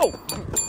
Whoa!